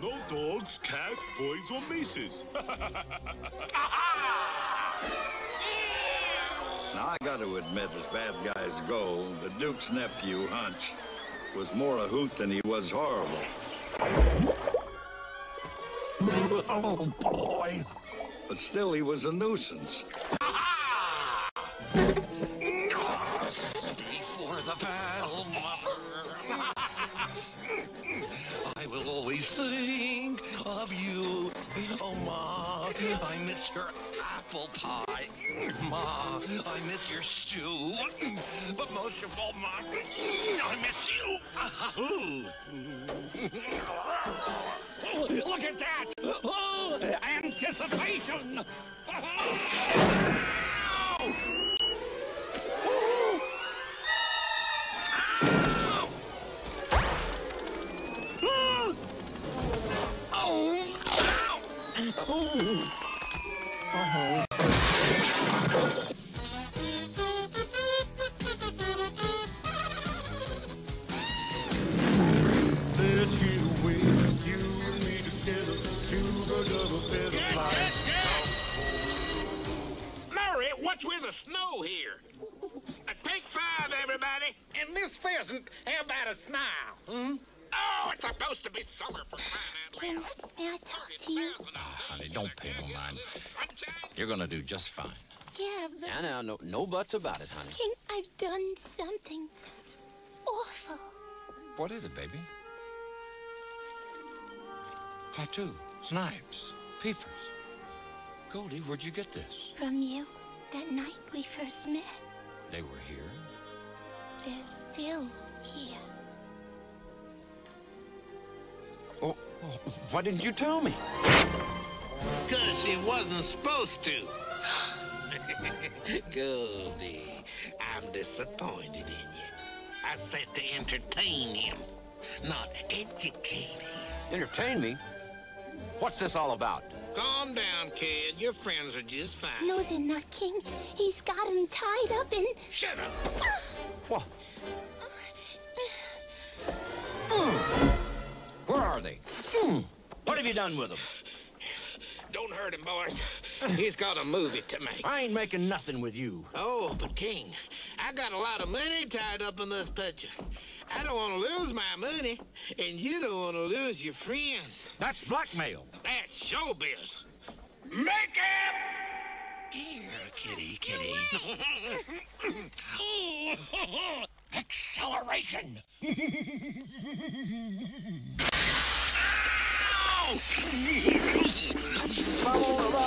no dogs, cats, boys, or maces. Now, I got to admit, as bad guys go, the Duke's nephew, Hunch, was more a hoot than he was horrible. Oh, boy. But still, he was a nuisance. the battle, Mother. I will always think of you. Oh, Ma, I miss your apple pie. Ma, I miss your stew. But most of all, Ma, I miss you. Look at that! Oh, anticipation! Murray, what's with the snow here? Uh, take five, everybody. And Miss Pheasant, how about a smile? Hmm? Oh, it's supposed to be summer for crying out loud. May I talk to you? Ah, honey, don't pay no mind. You're gonna do just fine. Yeah, but Now, now, no, no buts about it, honey. King, I've done something awful. What is it, baby? Patou, snipes, peepers. Goldie, where'd you get this? From you, that night we first met. They were here. They're still here. Why didn't you tell me? Because she wasn't supposed to. Goldie, I'm disappointed in you. I said to entertain him, not educate him. Entertain me? What's this all about? Calm down, kid. Your friends are just fine. No, they're not, King. He's got him tied up in. Shut up. What? They? Mm. What have you done with them? Don't hurt him, boys. He's got a movie to make. I ain't making nothing with you. Oh, but King, I got a lot of money tied up in this picture. I don't want to lose my money, and you don't want to lose your friends. That's blackmail. That's showbiz. Make it! Here, kitty, kitty. acceleration. Ow!